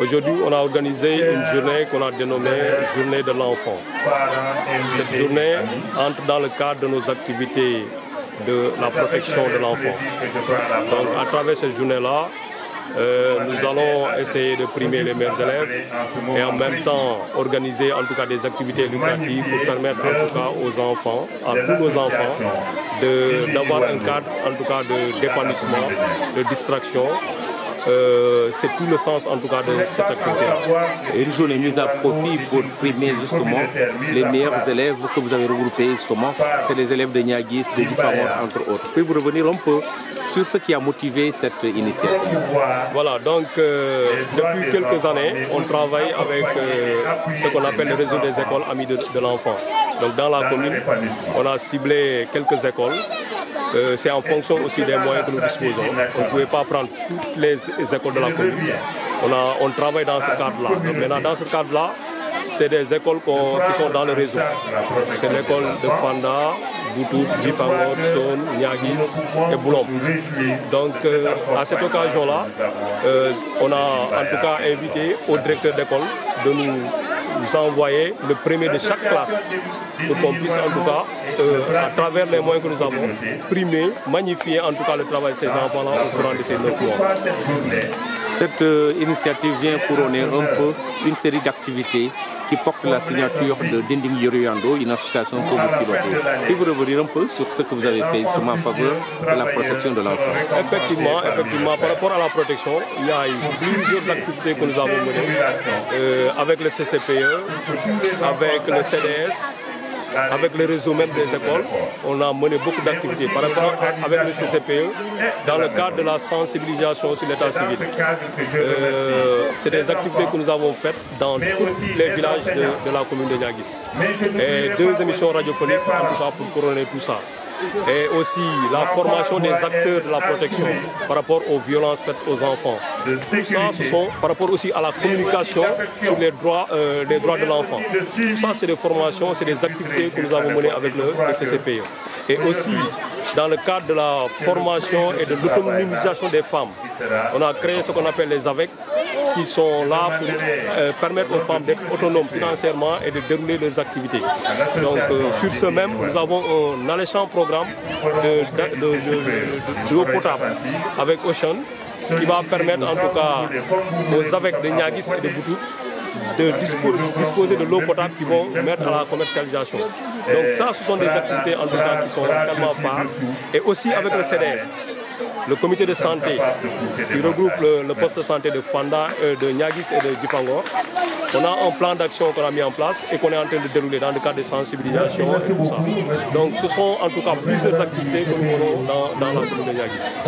Aujourd'hui, on a organisé une journée qu'on a dénommée Journée de l'enfant. Cette journée entre dans le cadre de nos activités de la protection de l'enfant. Donc, à travers cette journée-là, euh, nous allons essayer de primer les meilleurs élèves et en même temps organiser en tout cas des activités lucratives pour permettre en tout cas aux enfants, à tous nos enfants, d'avoir un cadre en tout cas d'épanouissement, de distraction euh, c'est tout le sens en tout cas de cette activité. Une journée mise à profit pour primer justement les meilleurs élèves que vous avez regroupés justement, c'est les élèves de Niagis, de Difamor entre autres. Pouvez-vous revenir un peu sur ce qui a motivé cette initiative Voilà, donc euh, depuis quelques années, on travaille avec euh, ce qu'on appelle le réseau des écoles amis de, de l'enfant. Donc dans la commune, on a ciblé quelques écoles euh, c'est en fonction aussi des moyens que nous disposons. On ne pouvait pas prendre toutes les, écoles de la commune. On, on travaille dans ce cadre-là. Maintenant, dans ce cadre-là, c'est des écoles qui sont dans le réseau. C'est l'école de Fanda, Boutout, Djifangor, Son, Niagis et Boulom. Donc, euh, à cette occasion-là, euh, on a en tout cas invité au directeur d'école de nous nous envoyer le premier de chaque classe pour qu'on puisse en tout cas, euh, à travers les moyens que nous avons, primer, magnifier en tout cas le travail de ces enfants-là au courant de ces neuf mois. Cette euh, initiative vient couronner un peu une série d'activités qui porte la signature de Dinding Yoruyando, une association que vous pilotez. Et vous revenir un peu sur ce que vous avez fait justement en faveur de la protection de l'enfance. Effectivement, effectivement, par rapport à la protection, il y a eu plusieurs activités que nous avons menées euh, avec le CCPE, avec le CDS, avec le réseau même des écoles, on a mené beaucoup d'activités. Par rapport avec le CCPE, dans le cadre de la sensibilisation sur l'état civil. Euh, c'est des activités que nous avons faites dans tous les villages de, la commune de Niagis. Et deux émissions radiophoniques pour couronner tout ça et aussi la formation des acteurs de la protection par rapport aux violences faites aux enfants. Tout ça, ce sont par rapport aussi à la communication sur les droits, euh, droits de l'enfant. Tout ça, c'est des formations, c'est des activités que nous avons menées avec le, CCPE. Et aussi, dans le cadre de la formation et de l'autonomisation des femmes, on a créé ce qu'on appelle les AVEC, qui sont là pour euh, permettre aux femmes d'être autonomes financièrement et de dérouler leurs activités. Donc euh, sur ce même, nous avons un alléchant programme de, d'eau potable avec Ocean qui va permettre en tout cas aux AVEC de Niagis et de Boutou de disposer de l'eau potable qui vont mettre à la commercialisation. Donc ça, ce sont des activités en tout cas qui sont tellement phares. Et aussi avec le CDS le comité de santé qui regroupe le, poste de santé de Fanda, euh, de Niagis et de Dipangor. On a un plan d'action qu'on a mis en place et qu'on est en train de dérouler dans le cadre de sensibilisation et tout ça. Donc ce sont en tout cas plusieurs activités que nous menons dans, dans la commune de Niagis.